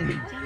嗯